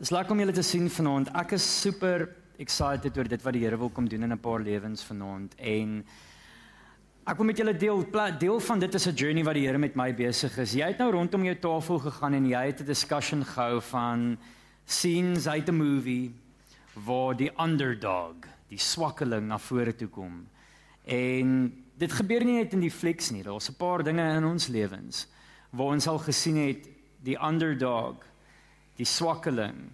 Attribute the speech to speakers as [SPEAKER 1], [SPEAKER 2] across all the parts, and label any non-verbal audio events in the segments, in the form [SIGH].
[SPEAKER 1] dis lekker om julle te sien vanaand. Ek is super excited oor dit wat die Here wil kom doen in 'n paar lewens vanaand en ek wil met julle deel deel van dit is 'n journey wat die Here met my besig is. Jy het nou rondom jou tafel gegaan en jy het 'n discussion gehou van scenes uit 'n movie waar die underdog, die swakkeling na vore toe kom. En dit gebeur nie net in die flieks nie. Daar's 'n paar dinge in ons lewens waar ons al gesien het die underdog, die swakkeling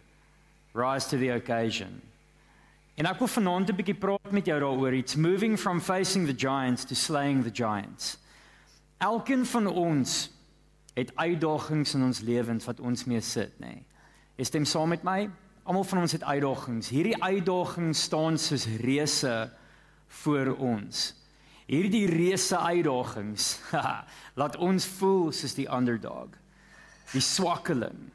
[SPEAKER 1] rise to the occasion. En ek wil vanaand 'n bietjie praat met jou daaroor iets moving from facing the giants to slaying the giants. Elkeen van ons het uitdagings in ons lewens wat ons mee sit, nê. Nee. Is dit saam met my? Almal van ons het uitdagings. Hierdie uitdagings staan soos reuse voor ons. Hierdie reuse uitdagings [LAUGHS] laat ons voel soos die underdog, die swakkeling.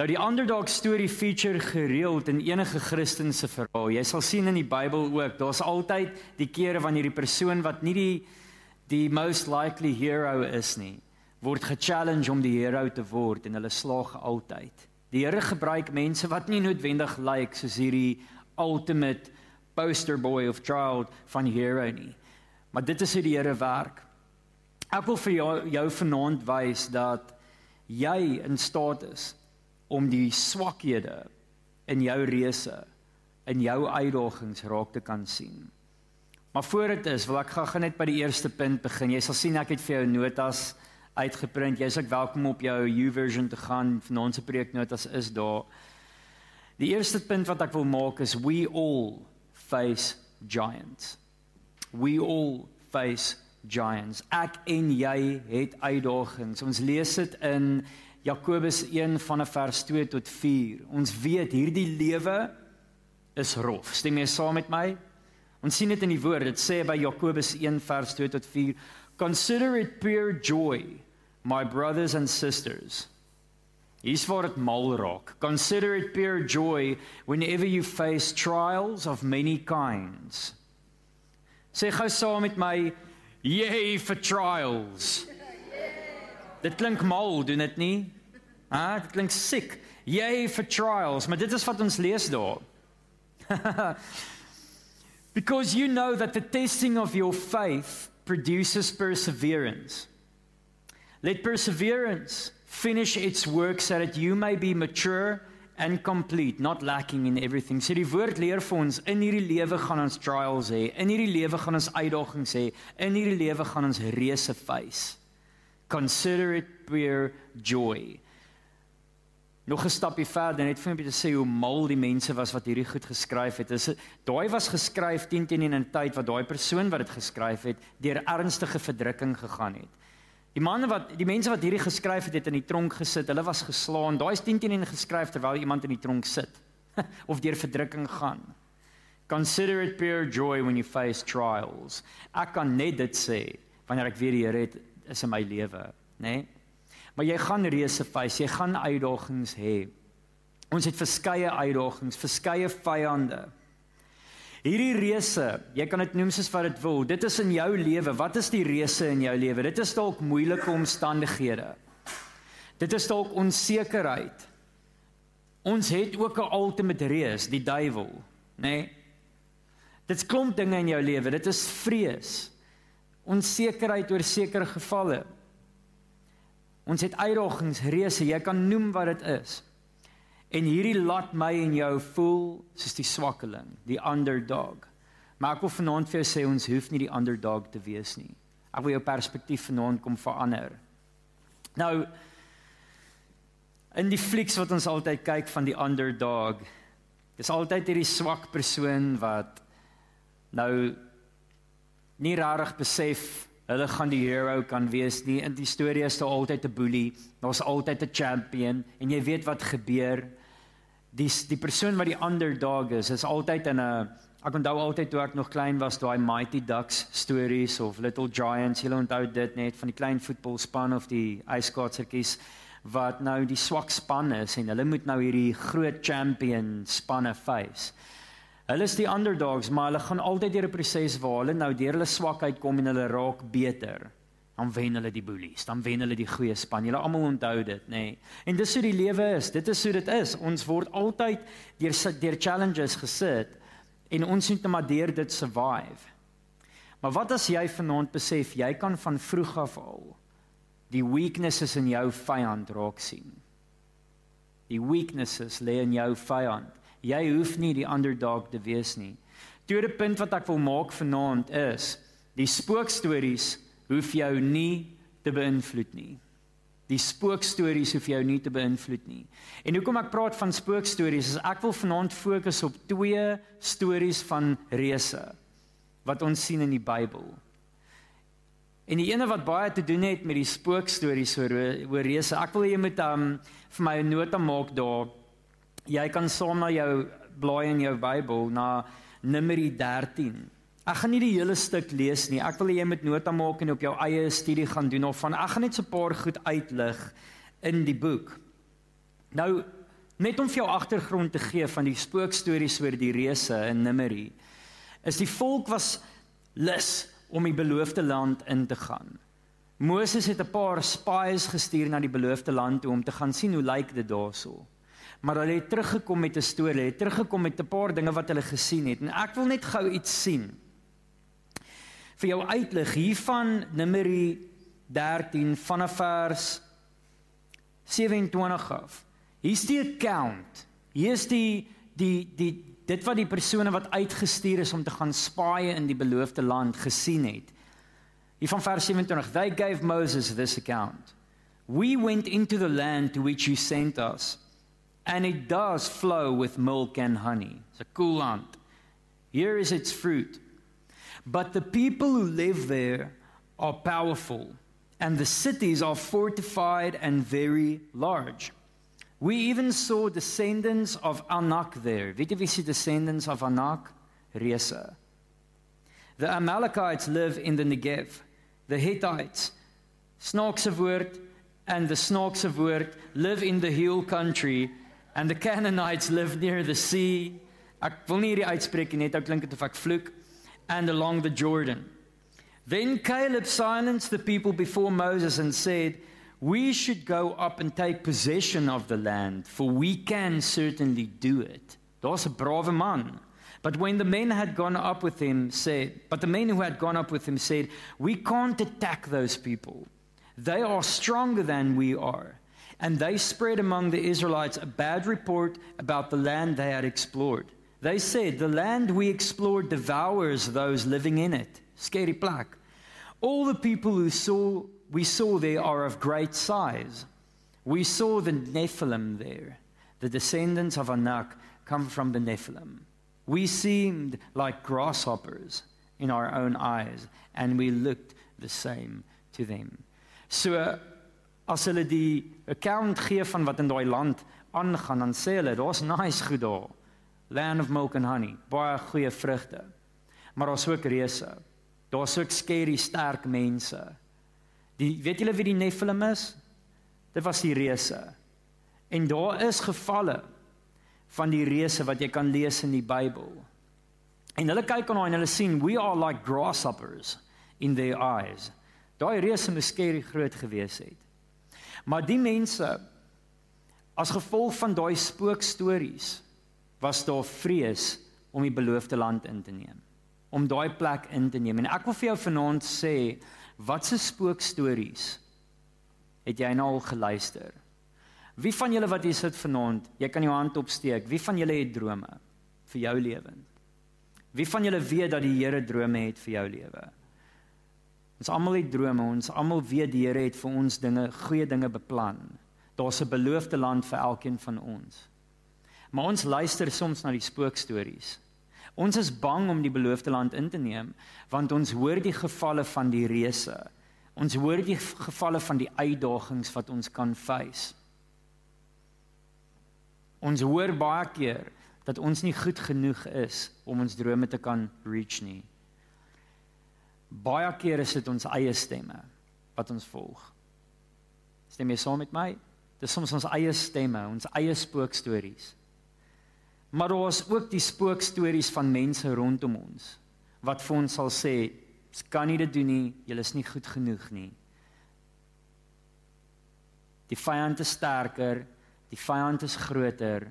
[SPEAKER 1] Nou die underdog storie feature gereeld in enige Christelike verhaal. Jy sal sien in die Bybel ook, daar's altyd die kere wanneer die persoon wat nie die die most likely hero is nie, word ge-challenge om die hero te word en hulle slaag altyd. Die Here gebruik mense wat nie noodwendig lyk like, soos hierdie ultimate poster boy of child van hero nie. Maar dit is hoe die Here werk. Ek wil vir jou, jou vanaand wys dat jy in staat is om die swakhede in jou reuse in jou uitdagings raak te kan sien. Maar voor dit is, wil ek gou net by die eerste punt begin. Jy sal sien ek het vir jou notas uitgeprint. Jy's ook welkom op jou YouVersion te gaan. Vanaand se preeknotas is daar. Die eerste punt wat ek wil maak is we all face giants. We all face giants. Ek en jy het uitdagings. Ons lees dit in Jakobus 1 van vers 2 tot 4. Ons weet hierdie lewe is rof. Stem jy saam met my? Ons sien dit in die woord. Dit sê by Jakobus 1 vers 2 tot 4, "Consider it pure joy, my brothers and sisters." Hier's waar dit mal raak. Consider it pure joy whenever you face trials of many kinds. Sê gou saam met my, "Yay for trials." Dit klink mal, doen dit nie? Ah, dit klink siek. Yay for trials, maar dit is wat ons lees daar. [LAUGHS] Because you know that the testing of your faith produces perseverance. Let perseverance finish its work so that you may be mature and complete, not lacking in everything. So die woord leer vir ons in hierdie lewe gaan ons trials hê, in hierdie lewe gaan ons uitdagings hê, in hierdie lewe gaan ons reëse face. Consider it pure joy. Nog 'n stapie verder net vir 'n bietjie sê hoe mal die mense was wat hierdie goed geskryf het. Dis daai was geskryf teen teen in 'n tyd wat daai persoon wat dit geskryf het deur ernstige verdrukking gegaan het. Die manne wat die mense wat hierdie geskryf het, het in die tronk gesit. Hulle was geslaan. Daai is teen teen in geskryf terwyl iemand in die tronk sit [LAUGHS] of deur verdrukking gaan. Consider it pure joy when you face trials. Ek kan net dit sê wanneer ek weer die Here het is in my lewe, nê? Nee? Maar jy gaan reëse face, jy gaan uitdagings hê. Ons het verskeie uitdagings, verskeie vyande. Hierdie reëse, jy kan dit noem soos wat dit wil. Dit is in jou lewe. Wat is die reëse in jou lewe? Dit is dalk moeilike omstandighede. Dit is dalk onsekerheid. Ons het ook 'n ultimate reus, die duiwel, nê? Nee? Dit klomp dinge in jou lewe. Dit is vrees onsekerheid oor sekere gevalle. Ons het uitdagings, reëse, jy kan noem wat dit is. En hierdie laat my en jou voel soos die swakkeling, die underdog. Maar ek wil vanaand vir jou sê ons hoef nie die underdog te wees nie. Ek wil jou perspektief vanaand kom verander. Nou in die flieks wat ons altyd kyk van die underdog, dis altyd hierdie swak persoon wat nou nie rarig besef hulle gaan die hero kan wees nie. In die storie is daar altyd 'n bully, daar's altyd 'n champion en jy weet wat gebeur. Die die persoon wat die underdog is, is altyd in 'n ek onthou altyd toe ek nog klein was, daai Mighty Ducks stories of Little Giants, jy onthou dit net van die klein voetbalspan of die ijskaatsertjies wat nou die swak span is en hulle moet nou hierdie groot champion spanne face. Hulle is die underdogs, maar hulle gaan altyd deur 'n proses waar hulle nou deur hulle swakheid kom en hulle raak beter. dan wen hulle die bullies, dan wen hulle die goeie span. Julle almal onthou dit, nê? Nee. En dis hoe die lewe is. Dit is hoe dit is. Ons word altyd deur deur challenges gesit en ons moet maar deur dit survive. Maar wat as jy vanaand besef jy kan van vroeg af al die weaknesses in jou vyand raak sien? Die weaknesses lê in jou vyand. Jy hoef nie die underdog te wees nie. Tweede punt wat ek wil maak vanaand is die spookstories hoef jou nie te beïnvloed nie. Die spookstories hoef jou nie te beïnvloed nie. En hoekom ek praat van spookstories is ek wil vanaand fokus op twee stories van reëse wat ons sien in die Bybel. En die ene wat baie te doen het met die spookstories oor oor reëse. Ek wil jy moet um vir my 'n nota maak daar. Jy kan saam na jou blaai in jou Bybel na Numeri 13. Ek gaan nie die hele stuk lees nie. Ek wil hê jy moet nota maak en op jou eie studie gaan doen of van ek gaan net so 'n paar goed uitlig in die boek. Nou net om vir jou agtergrond te gee van die spookstories oor die reëse in Nimeri. Is die volk was lus om die beloofde land in te gaan. Moses het 'n paar spies gestuur na die beloofde land toe om te gaan sien hoe lyk dit daarso. Maar hulle het teruggekom met 'n storie, het teruggekom met 'n paar dinge wat hulle gesien het en ek wil net gou iets sien vir jou uitlig hiervan Numeri 13 vanaf vers 27 af. Hier's die account. Hier's die die die dit wat die persone wat uitgestuur is om te gaan spaaie in die beloofde land gesien het. Hier van vers 27. They gave Moses this account. We went into the land to which you sent us and it does flow with milk and honey. It's a cool land. Here is its fruit. But the people who live there are powerful, and the cities are fortified and very large. We even saw descendants of Anak there. Weet jy wie se descendants of Anak? Resa. The Amalekites live in the Negev. The Hittites, snaakse woord, and the snaakse woord live in the hill country, and the Canaanites live near the sea. Ek wil nie hierdie uitspreek nie, net ou klink dit of ek vloek and along the Jordan. Then Caleb silenced the people before Moses and said, We should go up and take possession of the land, for we can certainly do it. Daar's 'n brawe man. But when the men had gone up with him said, but the men who had gone up with him said, We can't attack those people. They are stronger than we are. And they spread among the Israelites a bad report about the land they had explored. They said, The land we explored devours those living in it. Scary plaque. All the people who saw, we saw there are of great size. We saw the Nephilim there. The descendants of Anak come from the Nephilim. We seemed like grasshoppers in our own eyes, and we looked the same to them. So, uh, as hulle die account gee van wat in daai land aangaan, dan sê hulle, daar's nice goed daar land of milk and honey, baie goeie vrugte. Maar daar's ook reëse. Daar's ook skerry sterk mense. Die weet julle wie die Nephilim is? Dit was die reëse. En daar is gevalle van die reëse wat jy kan lees in die Bybel. En hulle kyk aan hulle en hulle sien we are like grasshoppers in their eyes. Daai reëse moes skerry groot gewees het. Maar die mense as gevolg van daai spookstories was daar vrees om die beloofde land in te neem om daai plek in te neem. En ek wil vir jou vanaand sê watse spookstories het jy nou al geluister? Wie van julle wat hier sit vanaand jy kan jou hand opsteek. Wie van julle het drome vir jou lewe wie van julle weet dat die Here drome het vir jou lewe ons almal het drome ons almal weet die Here het vir ons dinge goeie dinge beplan daar's 'n beloofde land vir elkeen van ons Maar ons luister soms na die spookstories. Ons is bang om die beloofde land in te neem want ons hoor die gevalle van die reëse. Ons hoor die gevalle van die uitdagings wat ons kan face. Ons hoor baie keer dat ons nie goed genoeg is om ons drome te kan reach nie. Baie keer is dit ons eie stemme wat ons volg. Stem jy saam met my? Dis soms ons eie stemme, ons eie spookstories. Maar daar is ook die spookstories van mense rondom ons wat vir ons sal sê Jy kan nie dit doen nie. Jy is nie goed genoeg nie. Die vyand is sterker, die vyand is groter.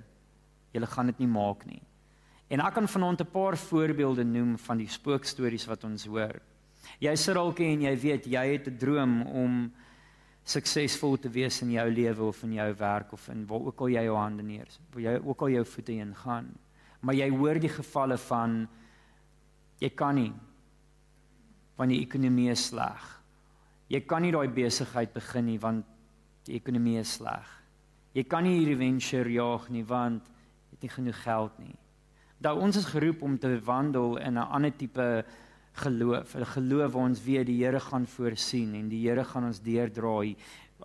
[SPEAKER 1] Jy gaan dit nie maak nie. En ek kan vanaand 'n paar voorbeelde noem van die spookstories wat ons hoor. Jy sit dalk en jy weet jy het 'n droom om suksesvol te wees in jou lewe of in jou werk of in waar ook al jy jou hande neer, waar jy ook al jou voete heen gaan. Maar jy hoor die gevalle van jy kan nie want die ekonomie is sleg. Jy kan nie daai besigheid begin nie want die ekonomie is sleg. Jy kan nie hierdie venture jaag nie want jy het nie genoeg geld nie. Nou ons is geroep om te wandel in 'n ander tipe geloof, 'n geloof waar ons weet die Here gaan voorsien en die Here gaan ons deurdraai.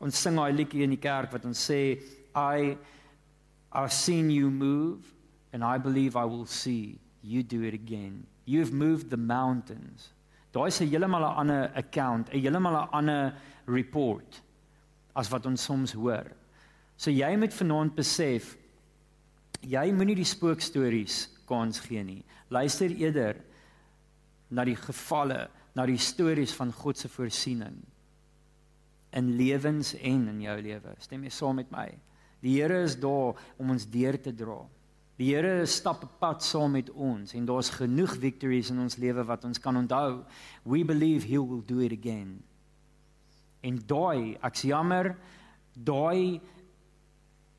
[SPEAKER 1] Ons sing daai liedjie in die kerk wat ons sê I I've seen you move and I believe I will see you do it again. You've moved the mountains. Daai is 'n heeltemal 'n ander account, 'n heeltemal 'n ander report as wat ons soms hoor. So jy moet vanaand besef jy moenie die spookstories kans gee nie. Luister eerder na die gevalle, na die stories van God se voorsiening in lewens en in jou lewe. Stem jy saam met my? Die Here is daar om ons deur te dra. Die Here stap 'n pad saam met ons en daar's genoeg victories in ons lewe wat ons kan onthou. We believe he will do it again. En daai, ek's jammer, daai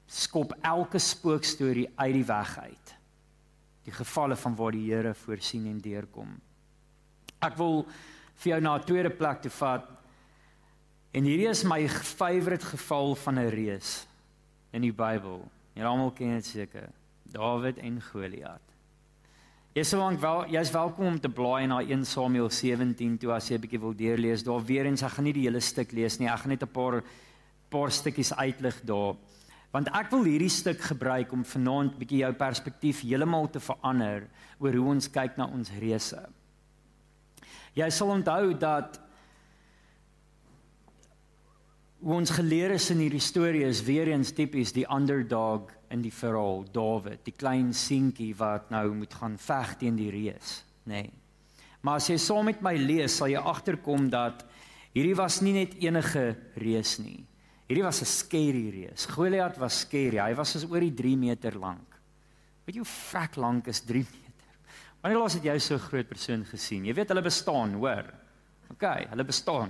[SPEAKER 1] skop elke spookstorie uit die weg uit die gevalle van waar die Here voorsien en deurkom. Ek wil vir jou na 'n tweede plek toe vat. En hierdie is my favourite geval van 'n reus in die Bybel. Julle almal ken dit seker. Dawid en Goliat. Jy's so wel, jy's welkom om te blaai na 1 Samuel 17 toe as jy 'n bietjie wil deurlees. Daar weer eens, ek gaan nie die hele stuk lees nie. Ek gaan net 'n paar paar stukkies uitlig daar. Want ek wil hierdie stuk gebruik om vanaand bietjie jou perspektief heeltemal te verander oor hoe ons kyk na ons reëse. Jy sal onthou dat ons geleer is in hierdie storie is weer eens tipies die underdog in die verhaal, Dawid, die klein seentjie wat nou moet gaan veg teen die reus, nê. Nee. Maar as jy saam met my lees, sal jy agterkom dat hierdie was nie net enige reus nie. Hierdie was 'n scary reus. Goliat was scary. Hy was soos oor die 3 meter lank. Weet jy hoe vrek lank is 3 meter? Wanneer laas het jy so 'n groot persoon gesien? Jy weet hulle bestaan, hoor. OK, hulle bestaan.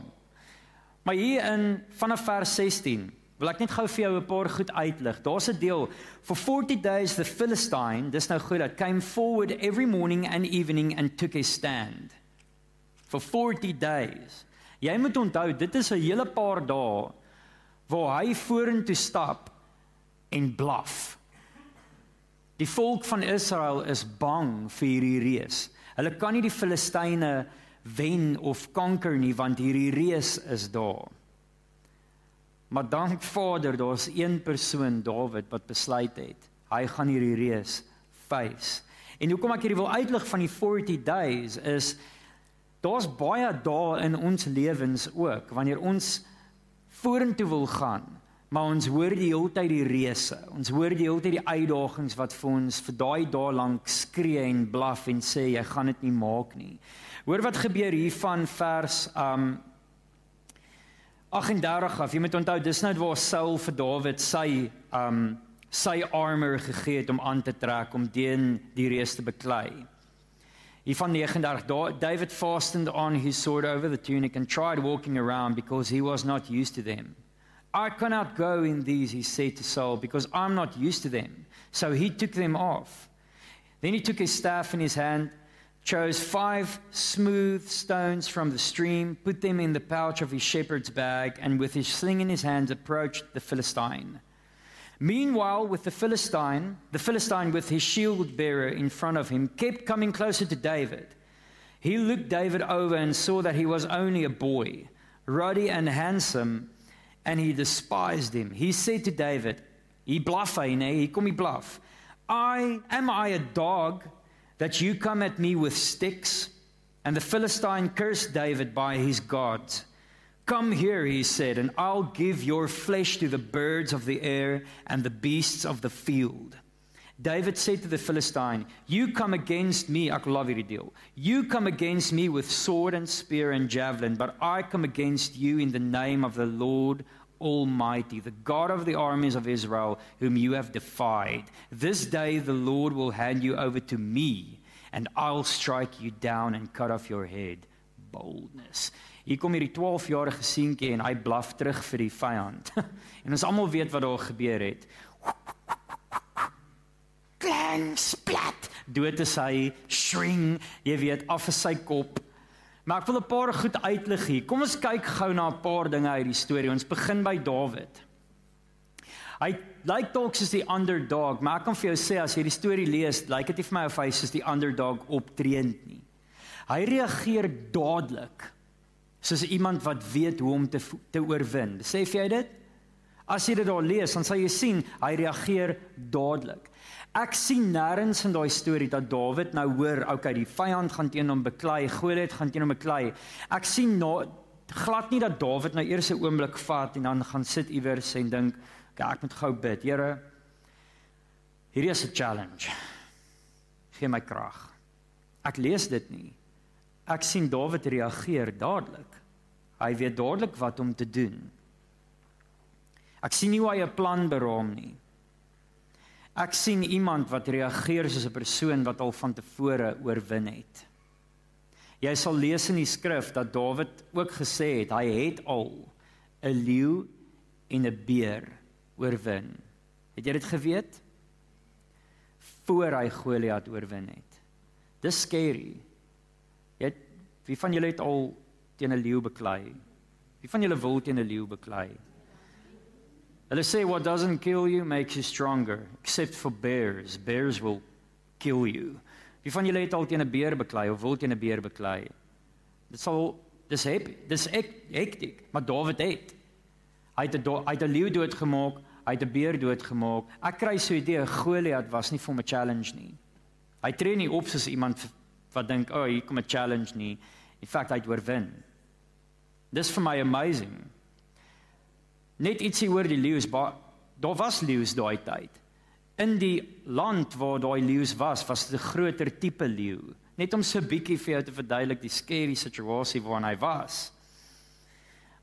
[SPEAKER 1] Maar hier in vanaf vers 16 wil ek net gou vir jou 'n paar goed uitlig. Daar's 'n deel for 40 days the Philistine, dis nou goed dat came forward every morning and evening and took his stand. For 40 days. Jy moet onthou, dit is 'n hele paar dae waar hy vorentoe stap en blaf. Die volk van Israel is bang vir hierdie reus. Hulle kan nie die Filistyne wen of kanker nie want hierdie reus is daar. Maar dank Vader, daar's een persoon, Dawid, wat besluit het. Hy gaan hierdie reus face. En hoekom ek hierdie wil uitlig van die 40 days is daar's baie dae in ons lewens ook wanneer ons vorentoe wil gaan, maar ons hoor die hele tyd die reëse. Ons hoor die hele tyd die uitdagings wat vir ons vir daai dae lank skree en blaf en sê jy gaan dit nie maak nie. Hoor wat gebeur hier van vers um 38 af. Jy moet onthou dis nou waar Saul vir Dawid sy um sy armor gegee het om aan te trek om teen die reus te beklei. Hier van 39 David fastened on his sword over the tunic and tried walking around because he was not used to them. I cannot go in these, he said to Saul, because I'm not used to them. So he took them off. Then he took his staff in his hand, chose five smooth stones from the stream, put them in the pouch of his shepherd's bag, and with his sling in his hands approached the Philistine. Meanwhile, with the Philistine, the Philistine with his shield bearer in front of him kept coming closer to David. He looked David over and saw that he was only a boy, ruddy and handsome, and he despised him. He said to David, He bluff, eh, he kom bluff. I am I a dog that you come at me with sticks? And the Philistine cursed David by his gods. Come here, he said, and I'll give your flesh to the birds of the air and the beasts of the field. David said to the Philistine, You come against me, ek love hierdie deel. You come against me with sword and spear and javelin, but I come against you in the name of the Lord Almighty, the God of the armies of Israel, whom you have defied. This day the Lord will hand you over to me, and I'll strike you down and cut off your head. Boldness. Hier kom hierdie 12-jarige seentjie en hy blaf terug vir die vyand. [LAUGHS] en ons almal weet wat daar gebeur het klang splat. Dood is hy shring jy weet af is sy kop. Maar ek wil 'n paar goed uitlig hier. Kom ons kyk gou na 'n paar dinge uit die storie. Ons begin by Dawid hy lyk dalk soos die underdog maar ek kan vir jou sê as jy die storie lees lyk dit nie vir my of hy soos die underdog optreend nie. Hy reageer dadelik soos iemand wat weet hoe om te te oorwin. Sê jy dit? As jy dit daar lees, dan sal jy sien hy reageer dadelik. Ek sien nêrens in daai storie dat Dawid nou hoor, okay, die vyand gaan teen hom beklei, Goliat gaan teen hom beklei. Ek sien na, glad nie dat Dawid nou eers 'n oomblik vat en dan gaan sit iewers en dink, okay, ek moet gou bid. Here, hierdie is 'n challenge. Gee my krag. Ek lees dit nie. Ek sien Dawid reageer dadelik. Hy weet dadelik wat om te doen. Ek sien nie hoe hy 'n plan beraam nie. Ek sien iemand wat reageer soos 'n persoon wat al van tevore oorwin het. Jy sal lees in die skrif dat Dawid ook gesê het hy het al 'n leeu en 'n beer oorwin. Het jy dit geweet? Voor hy Goliat oorwin het. Dis scary. Jy wie van julle het al teen 'n leeu beklei? Wie van julle wil teen 'n leeu beklei? Hulle sê what doesn't kill you makes you stronger, except for bears. Bears will kill you. Wie van julle het al teen 'n beer beklei of wil teen 'n beer beklei? Dit sal dis hep, dis ek hektiek, maar Dawid het. Hy het 'n hy het 'n leeu doodgemaak, hy het 'n beer doodgemaak. Ek kry so 'n idee Goliat was nie vir 'n challenge nie. Hy tree nie op soos iemand wat dink, "O, oh, hier kom 'n challenge nie." In feite hy het oorwin. Dis vir my amazing. Net ietsie oor die leeu's, daar was leeu's daai tyd. In die land waar daai leeu's was, was dit 'n groter tipe leeu. Net om so 'n bietjie vir jou te verduidelik die scary situasie waarin hy was.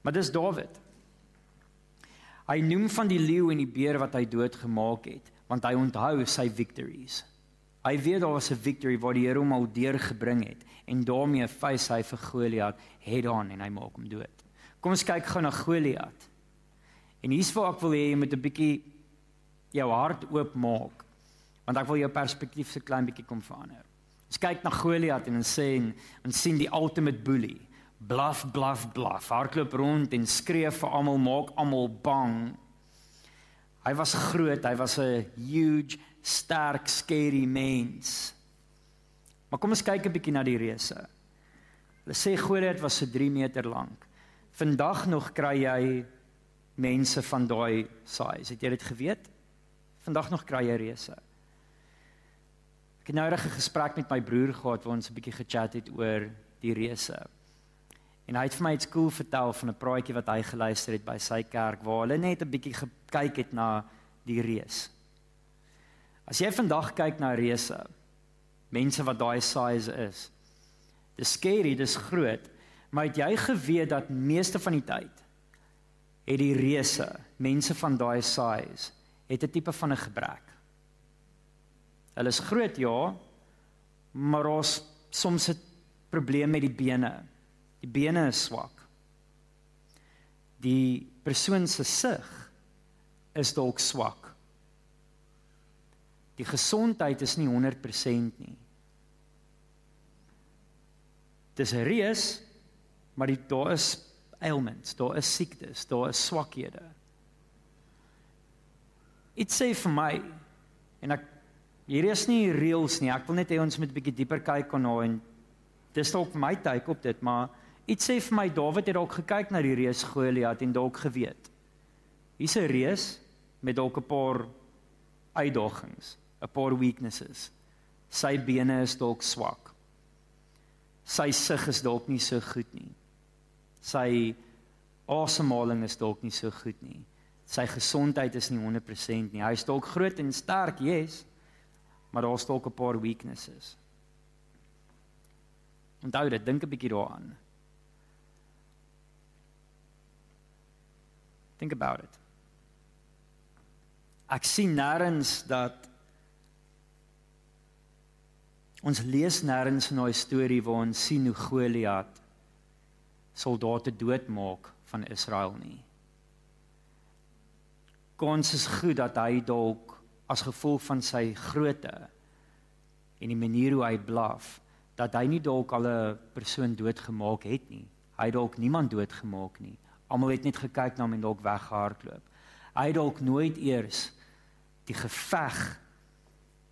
[SPEAKER 1] Maar dis Dawid. Hy noem van die leeu en die beer wat hy doodgemaak het, want hy onthou sy victories. Hy weet daar was 'n victory waar die Here hom al deurgebring het en daarmee face hy vir Goliat head on en hy maak hom dood. Kom ons kyk gou na Goliat. En hier's waar ek wil hê jy moet 'n bietjie jou hart oop maak. Want ek wil jou perspektief so klein bietjie kom verander. Ons kyk na Goliat en ons sê en ons sien die ultimate bully. Bluff, bluff, bluff. Hardloop rond en skree vir almal, maak almal bang. Hy was groot, hy was 'n huge, sterk, scary mens. Maar kom ons kyk 'n bietjie na die reuse. Hulle sê Goliat was so 3 meter lank. Vandag nog kry jy mense van daai size. Het jy dit geweet? Vandag nog kry jy reuse. Ek het nou 'n gesprek met my broer gehad waar ons 'n bietjie gechat het oor die reuse. En hy het vir my iets cool vertel van 'n praatjie wat hy geluister het by sy kerk waar hulle net 'n bietjie gekyk het na die reus. As jy vandag kyk na reuse, mense wat daai size is. Dis scary, dis groot, maar het jy geweet dat meeste van die tyd het die reuse, mense van daai size, het 'n tipe van 'n gebrek. Hulle is groot ja, maar ons soms het probleme met die bene. Die bene is swak. Die persoon se sig is dalk swak. Die gesondheid is nie 100% nie. Dis 'n reus, maar die daar is ailments, daar is siektes, daar is swakhede. Dit sê vir my en ek hier is nie reëls nie. Ek wil net hê ons moet 'n bietjie dieper kyk op nou en dis dalk my take op dit, maar dit sê vir my Dawid het dalk gekyk na die reus Goliat en dalk geweet. Hier's 'n reus met dalk 'n paar uitdagings, 'n paar weaknesses. Sy bene is dalk swak. Sy sig is dalk nie so goed nie sy asemhaling is dalk nie so goed nie. Sy gesondheid is nie 100% nie. Hy is dalk groot en sterk, yes, maar daar's dalk 'n paar weaknesses. Onthou dit, dink 'n bietjie daaraan. Think about it. Ek sien nêrens dat ons lees nêrens in daai storie waar ons sien hoe Goliat soldate doodmaak van Israel nie. Kans is goed dat hy dalk as gevolg van sy grootte en die manier hoe hy blaf dat hy nie dalk al 'n persoon doodgemaak het nie. Hy het dalk niemand doodgemaak nie. Almal het net gekyk na hom en dalk weggehardloop. Hy het dalk nooit eers die geveg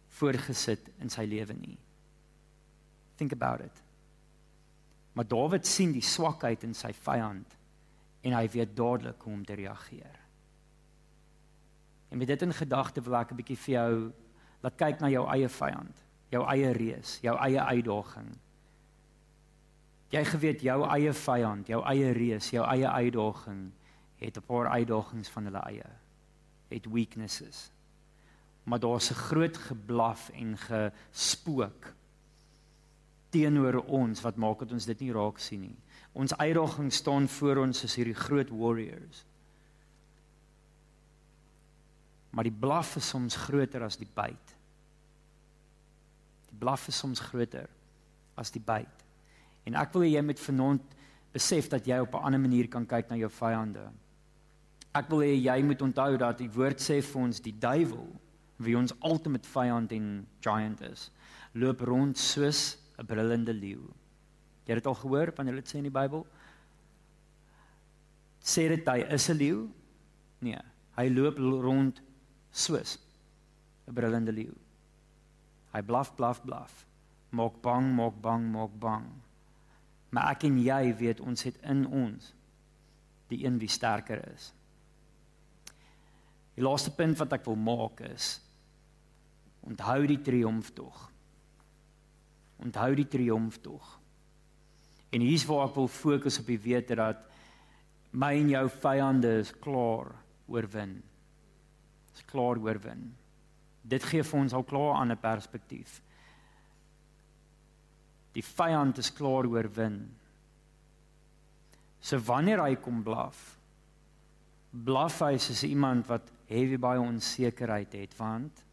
[SPEAKER 1] voorgesit in sy lewe nie. Think about it. Maar Dawid sien die swakheid in sy vyand en hy weet dadelik hoe om te reageer. En met dit in gedagte wil ek 'n bietjie vir jou laat kyk na jou eie vyand, jou eie reus, jou eie uitdaging. Jy geweet jou eie vyand, jou eie reus, jou eie uitdaging het 'n paar uitdagings van hulle eie. Het weaknesses. Maar daar's 'n groot geblaf en gespook teenoor ons wat maak dat ons dit nie raak sien nie. Ons uitdaging staan voor ons as hierdie groot warriors. Maar die blaf is soms groter as die byt. Die blaf is soms groter as die byt. En ek wil hê jy moet vanaand besef dat jy op 'n ander manier kan kyk na jou vyande. Ek wil hê jy moet onthou dat die woord sê vir ons die duiwel, wie ons ultimate vyand en giant is, loop rond soos 'n brullende leeu. Jy het dit al gehoor wanneer hulle dit sê in die Bybel? Sê dit hy is 'n leeu? Nee, hy loop rond soos 'n brullende leeu. Hy blaf blaf blaf. Maak bang, maak bang, maak bang. Maar ek en jy weet ons het in ons die een wie sterker is. Die laaste punt wat ek wil maak is onthou die triomftog onthou die triomftog. En hier's waar ek wil fokus op die wete dat my en jou vyande is klaar oorwin. Is klaar oorwin. Dit gee vir ons al klaar 'n ander perspektief. Die vyand is klaar oorwin. So wanneer hy kom blaf, blaf hy soos iemand wat heavy baie onsekerheid het want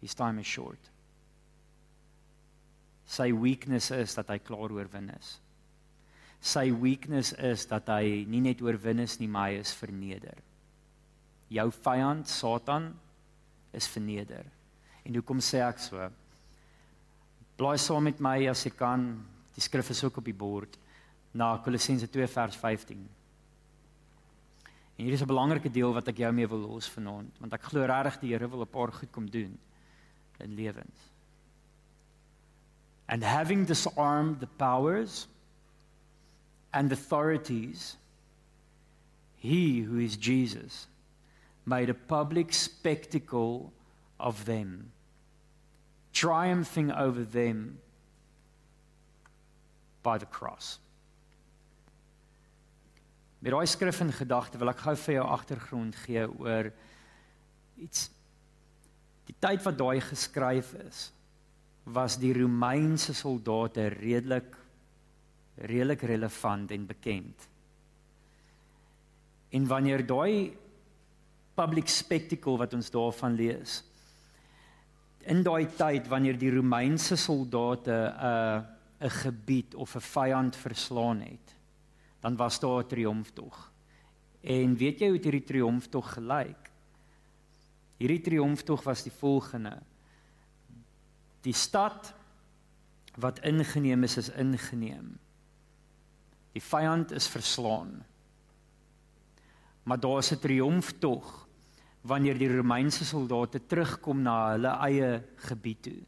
[SPEAKER 1] his time is short sy weakness is dat hy klaar oorwin is. Sy weakness is dat hy nie net oorwin is nie, maar hy is verneder. Jou vyand Satan is verneder. En hoekom sê ek so? Blaai saam met my as jy kan. Die skrif is ook op die bord na Kolossense 2 vers 15. En hier is 'n belangrike deel wat ek jou mee wil los vanaand, want ek glo regtig die Here wil 'n paar goed kom doen in lewens. And having disarmed the powers and authorities, he who is Jesus made a public spectacle of them, triumphing over them by the cross. Met daai skrif in gedagte wil ek gou vir jou agtergrond gee oor iets die tyd wat daai geskryf is was die Romeinse soldate redelik redelik relevant en bekend. En wanneer daai public spectacle wat ons daarvan lees in daai tyd wanneer die Romeinse soldate 'n uh, 'n gebied of 'n vyand verslaan het, dan was daar 'n triomftog. En weet jy hoe hierdie triomftog gelyk? Hierdie triomftog was die volgende: Die stad wat ingeneem is is ingeneem. Die vyand is verslaan. Maar daar is 'n triomftog wanneer die Romeinse soldate terugkom na hulle eie gebied toe.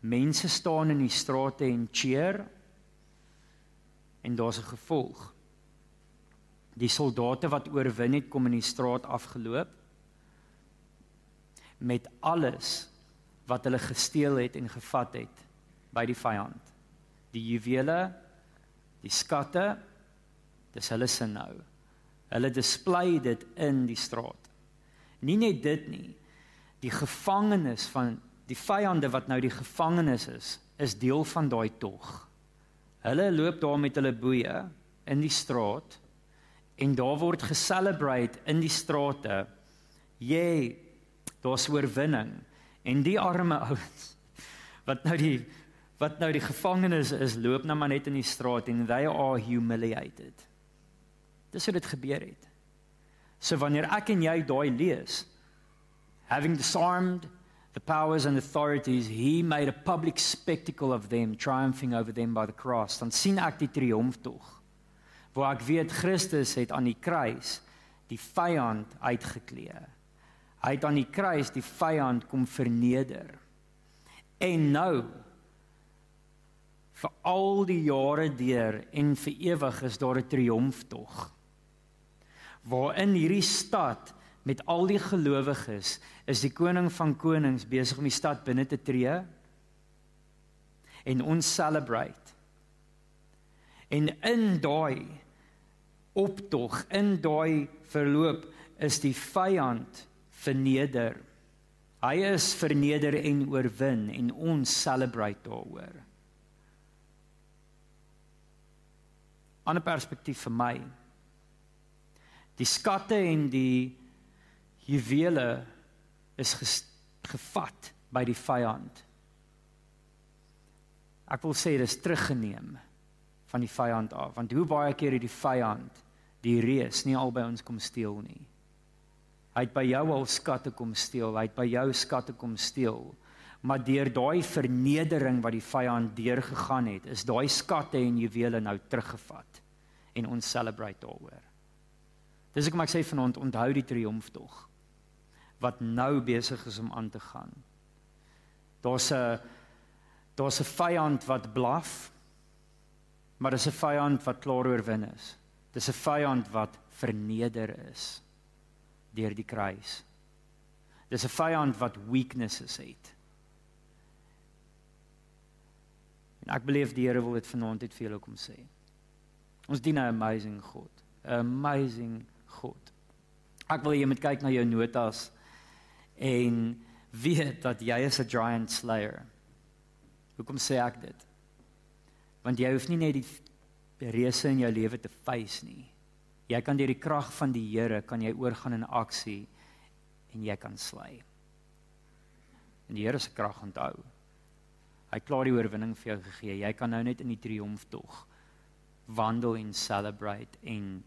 [SPEAKER 1] Mense staan in die strate en cheer en daar's 'n gevolg. Die soldate wat oorwin het kom in die straat afgeloop met alles wat hulle gesteel het en gevat het by die vyand. Die juwele, die skatte, dis hulle se nou. Hulle display dit in die straat. Nie net dit nie. Die gevangenes van die vyande wat nou die gevangenes is, is deel van daai tog. Hulle loop daar met hulle boeye in die straat en daar word ge-celebrate in die strate. Jy, daar's oorwinning en die arme ouens wat nou die wat nou die gevangenes is, loop nou maar net in die straat en they are humiliated. Dis hoe dit gebeur het. So wanneer ek en jy daai lees, having disarmed the powers and authorities, he made a public spectacle of them, triumphing over them by the cross. Dan sien ek die triomftog. Waar ek weet Christus het aan die kruis die vyand uitgeklee. Hy het aan die kruis die vyand kom verneder. En nou vir al die jare deur en vir ewig is daar 'n triomftog. Waarin hierdie stad met al die gelowiges is die koning van konings besig om die stad binne te tree en ons celebrate en in daai optog in daai verloop is die vyand verneder hy is verneder en oorwin en ons celebrate daaroor ander perspektief vir my die skatte en die juwele is gevat by die vyand. Ek wil sê dis teruggeneem van die vyand af, want hoe baie keer het die vyand die reus nie al by ons kom steel nie. Hy het by jou al skatte kom steel, hy het by jou skatte kom steel. Maar deur daai vernedering wat die vyand deurgegaan het, is daai skatte en juwele nou teruggevat en ons celebrate daaroor. Dis ek maar ek sê vanaand onthou die triomftog wat nou besig is om aan te gaan. Daar's 'n daar's 'n vyand wat blaf. Maar dis 'n vyand wat klaar oorwin is. Dis 'n vyand wat verneder is deur die kruis. Dis 'n vyand wat weaknesses het. En ek beleef die Here wil dit vanaand net vir julle kom sê. Ons dien 'n amazing God. Amazing God. Ek wil jy moet kyk na jou notas en weet dat jy is 'n giant slayer. Hoekom sê ek dit? Want jy hoef nie net die reuse in jou lewe te face nie. Jy kan deur die krag van die Here kan jy oorgaan in aksie en jy kan slay. En die Here se krag onthou. Hy klaar die oorwinning vir jou gegee. Jy kan nou net in die triomftog wandel en celebrate en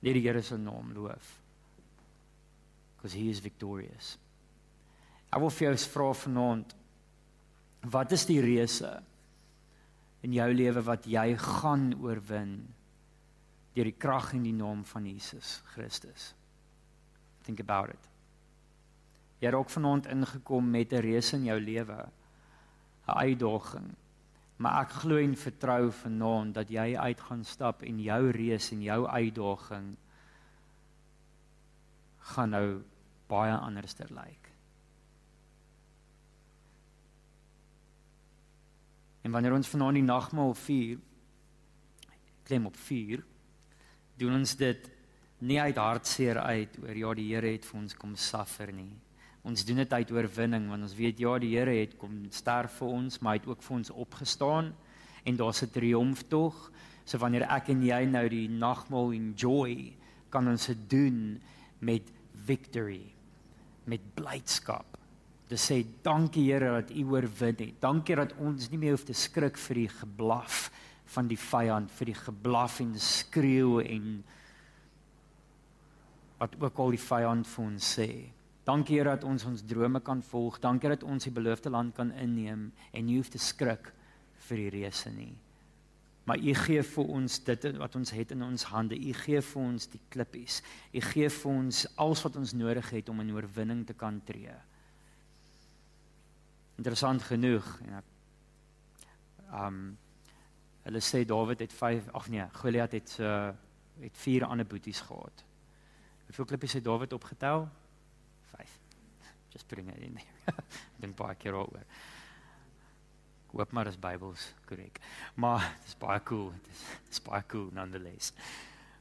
[SPEAKER 1] net [LAUGHS] die Here se naam loof because he is victorious. Ek wil vir jou vra vanaand wat is die reëse in jou lewe wat jy gaan oorwin deur die krag en die naam van Jesus Christus. Think about it. Jy het ook vanaand ingekom met 'n reëse in jou lewe, 'n uitdaging. Maar ek glo en vertrou vanaand dat jy uit gaan stap en jou reëse en jou uitdaging gaan nou baie anderster lyk. En wanneer ons vanaand die nagmaal vier, klem op 4, doen ons dit nie uit hartseer uit oor ja die Here het vir ons kom suffer nie. Ons doen dit uit oorwinning want ons weet ja die Here het kom sterf vir ons, maar hy het ook vir ons opgestaan en daar's 'n triomftog. So wanneer ek en jy nou die nagmaal enjoy, kan ons dit doen met victory met blydskap. Te sê dankie Here dat U oorwin het. Dankie dat ons nie meer hoef te skrik vir die geblaf van die vyand, vir die geblaf en skreeu en wat ook al die vyand vir ons sê. Dankie Here dat ons ons drome kan volg. Dankie dat ons die beloofde land kan inneem en nie hoef te skrik vir die reëse nie. Maar U gee vir ons dit wat ons het in ons hande. U gee vir ons die klippies. U gee vir ons alles wat ons nodig het om in oorwinning te kan tree. Interessant genoeg en ek um hulle sê Dawid het 5 ag nee, Goliat het uh, het 4 ander boeties gehad. Hoeveel klippies het Dawid opgetel? 5. Just putting it in there. [LAUGHS] Dink baie keer oor hoop maar dis Bybels korrek. Maar [LAUGHS] dis baie cool. Dis dis baie cool nonetheless.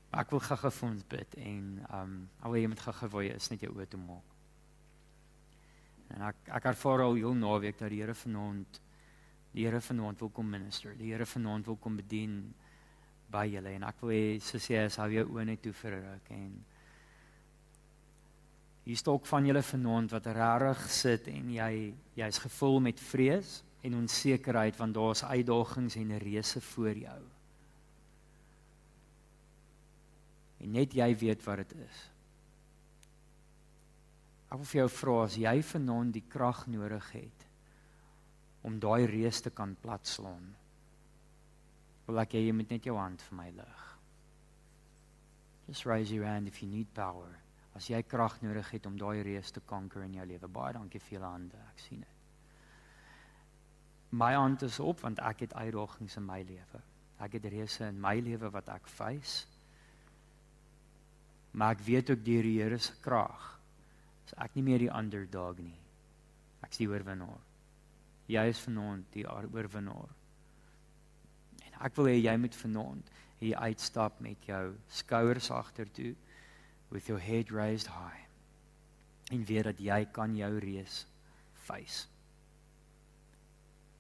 [SPEAKER 1] Maar ek wil gou-gou vir ons bid en um alhoewel jy met gou-gou wil jy is net jou oë toe maak. En ek ek ervaar al heel naweek dat die Here vanaand die Here vanaand wil kom minister. Die Here vanaand wil kom bedien by julle en ek wil hê soos jy is, hou jou oë net toe vir ruk en hier stok van julle vanaand wat regtig sit en jy jy's gevul met vrees en onsekerheid want daar's uitdagings en reëse voor jou. En net jy weet wat dit is. Ek wil vir jou vra as jy vanaand die krag nodig het om daai reus te kan platslaan. Wil ek hê jy moet net jou hand vir my lig. Just raise your hand if you need power. As jy krag nodig het om daai reus te conquer in jou lewe. Baie dankie vir julle hande. Ek sien dit. My hand is op want ek het uitdagings in my lewe. Ek het reëse in my lewe wat ek face. Maar ek weet ook deur die Here se krag is ek nie meer die underdog nie. Ek is die oorwinnaar. Jy is vanaand die oorwinnaar. En ek wil hê jy moet vanaand hier uitstap met jou skouers agtertoe with your head raised high. En weet dat jy kan jou reus face.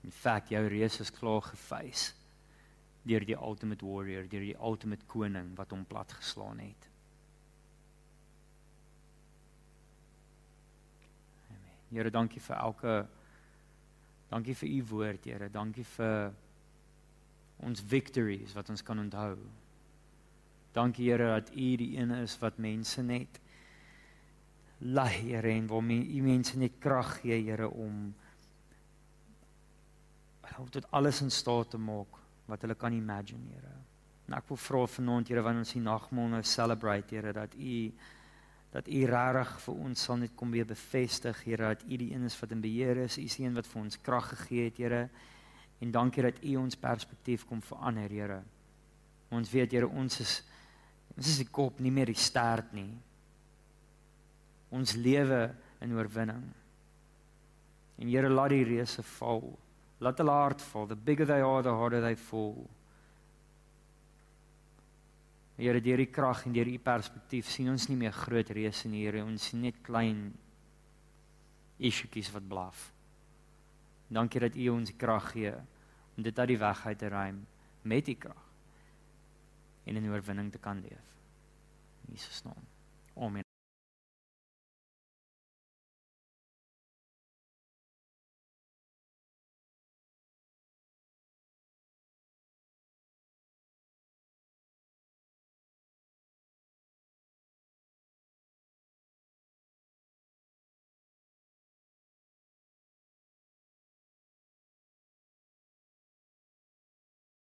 [SPEAKER 1] In feite jou reus is klaar geface deur die ultimate warrior, deur die ultimate koning wat hom plat geslaan het. Here, dankie vir elke dankie vir u woord, Here. Dankie vir ons victories wat ons kan onthou. Dankie Here dat u die een is wat mense net lei, Here, en waar u mense net krag gee, Here, om om tot alles in staat te maak wat hulle kan imagine, Here. En ek wil vra vanaand, Here, wanneer ons die nagmaal nou celebrate, Here, dat u dat u regtig vir ons sal net kom weer bevestig Here dat u die een is wat in beheer is, u is die een wat vir ons krag gegee het Here. En dankie dat u ons perspektief kom verander Here. Ons weet Here ons is ons is die kop nie meer die stert nie. Ons lewe in oorwinning. En Here laat die reëse val. Laat hulle hard val. The bigger they are, the harder they fall. Here deur die krag en deur u perspektief sien ons nie meer groot reëse nie, Here, ons sien net klein issuetjies wat blaf. Dankie dat u ons krag gee om dit uit die weg uit te ruim met u krag en in oorwinning te kan leef. In Jesus naam. Amen.